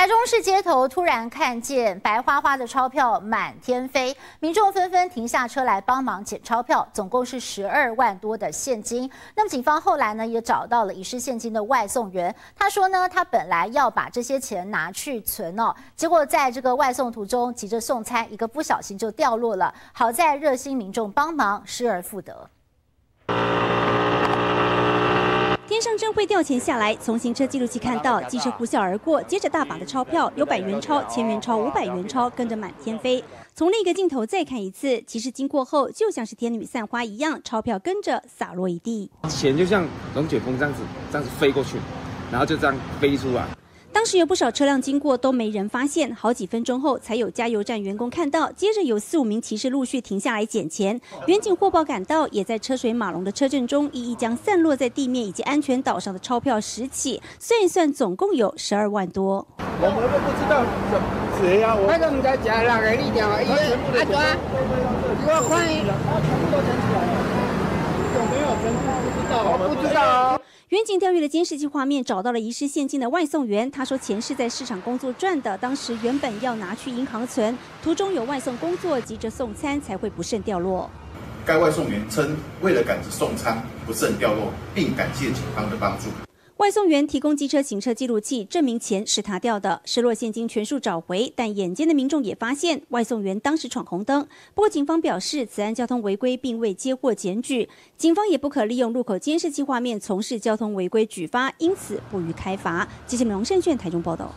台中市街头突然看见白花花的钞票满天飞，民众纷纷停下车来帮忙捡钞票，总共是十二万多的现金。那么警方后来呢也找到了遗失现金的外送员，他说呢他本来要把这些钱拿去存哦，结果在这个外送途中急着送餐，一个不小心就掉落了，好在热心民众帮忙，失而复得。天上真会掉钱下来，从行车记录器看到，机车呼啸而过，接着大把的钞票，有百元钞、千元钞、五百元钞，跟着满天飞。从另一个镜头再看一次，其实经过后，就像是天女散花一样，钞票跟着洒落一地。钱就像龙卷风这样子，这样子飞过去，然后就这样飞出来。当时有不少车辆经过，都没人发现。好几分钟后，才有加油站员工看到。接着有四五名骑士陆续停下来捡钱。远警获报赶到，也在车水马龙的车阵中，一一将散落在地面以及安全岛上的钞票拾起。算一算，总共有十二万多。我们都不知道谁呀？我都唔知个力量啊？伊阿抓，我看伊，全部都捡起来了。有没有全部不知道？我不知道。远景钓鱼的监视器画面，找到了遗失现金的外送员。他说，钱是在市场工作赚的，当时原本要拿去银行存，途中有外送工作，急着送餐，才会不慎掉落。该外送员称，为了赶着送餐，不慎掉落，并感谢警方的帮助。外送员提供机车行车记录器，证明钱是他掉的，失落现金全数找回。但眼尖的民众也发现，外送员当时闯红灯。不过警方表示，此案交通违规，并未接获检举，警方也不可利用路口监视器画面从事交通违规举发，因此不予开罚。记者龙胜炫台中报道。